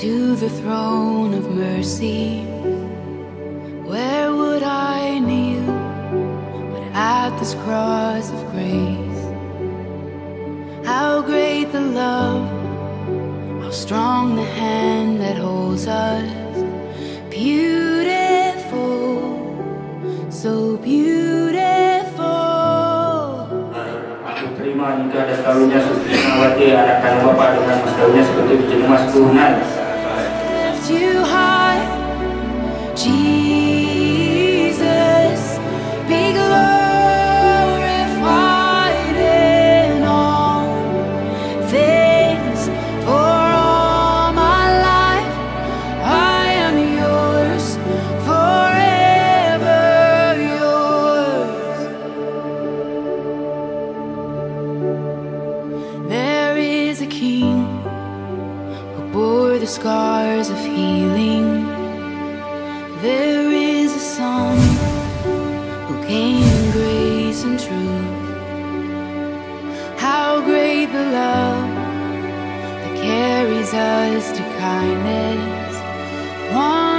to the throne of mercy, where would I kneel but at this cross of grace? How great the love, how strong the hand that holds us. Beautiful, so beautiful. Aku terima nikah dan kawinnya Sustri Nawati anak kandung bapa dengan mas kawinnya seperti bikin mas Tuhan. Scars of healing. There is a son who came in grace and truth. How great the love that carries us to kindness. One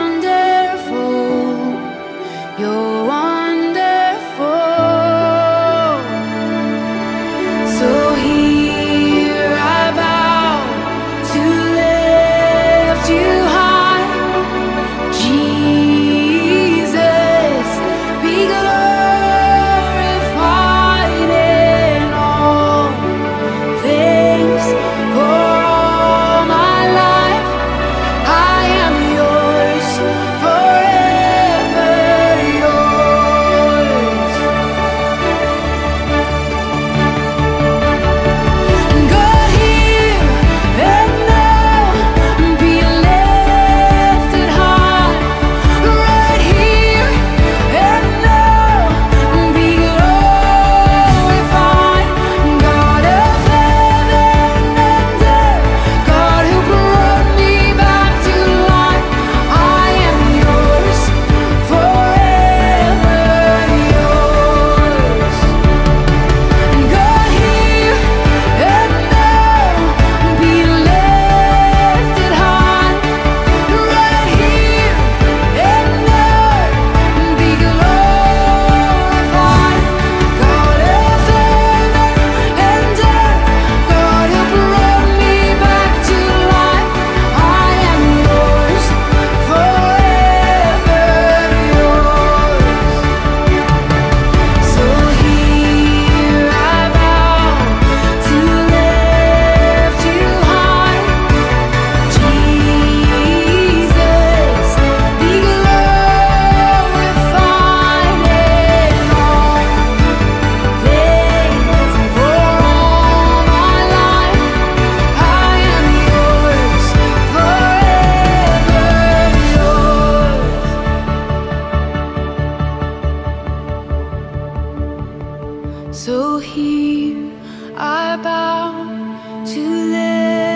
So here I bow to live.